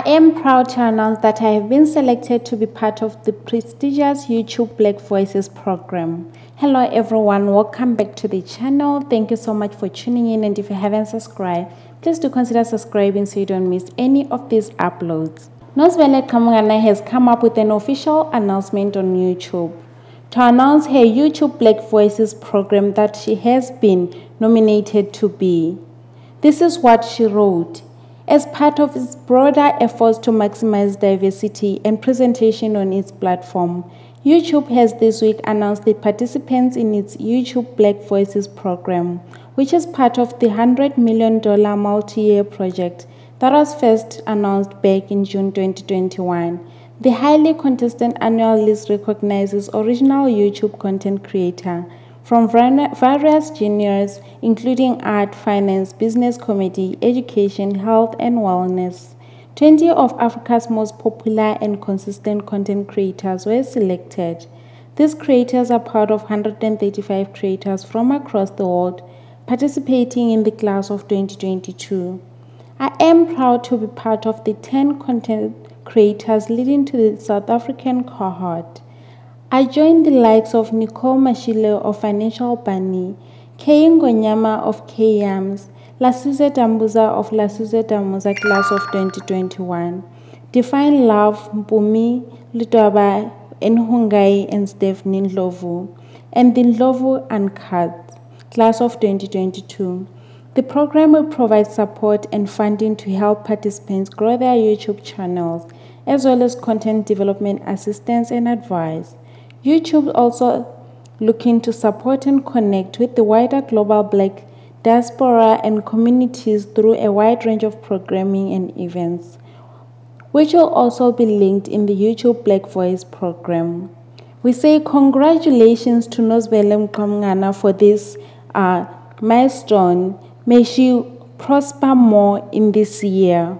I am proud to announce that I have been selected to be part of the prestigious YouTube Black Voices program. Hello everyone, welcome back to the channel. Thank you so much for tuning in and if you haven't subscribed, please do consider subscribing so you don't miss any of these uploads. Nozibele Qamngana has come up with an official announcement on YouTube to announce her YouTube Black Voices program that she has been nominated to be. This is what she wrote. As part of its broader efforts to maximize diversity and presentation on its platform, YouTube has this week announced the participants in its YouTube Black Voices program, which is part of the $100 million multi year project that was first announced back in June 2021. The highly contested annual list recognizes original YouTube content creator from various genres, including art, finance, business, comedy, education, health, and wellness. 20 of Africa's most popular and consistent content creators were selected. These creators are part of 135 creators from across the world participating in the class of 2022. I am proud to be part of the 10 content creators leading to the South African cohort. I joined the likes of Nicole Mashile of Financial Bunny, Kay Ngonyama of KYAMS, Lasizwe Dambuza of Lasizwe Dambuza class of 2021, Define Love, Mpumi, Lutwaba, Nhungai and Stephanie Ndlovu, and the Ndlovu Uncut class of 2022. The program will provide support and funding to help participants grow their YouTube channels, as well as content development assistance and advice. YouTube also looking to support and connect with the wider global black diaspora and communities through a wide range of programming and events, which will also be linked in the YouTube Black Voice program. We say congratulations to Nozibele Qamngana for this uh, milestone. May she prosper more in this year.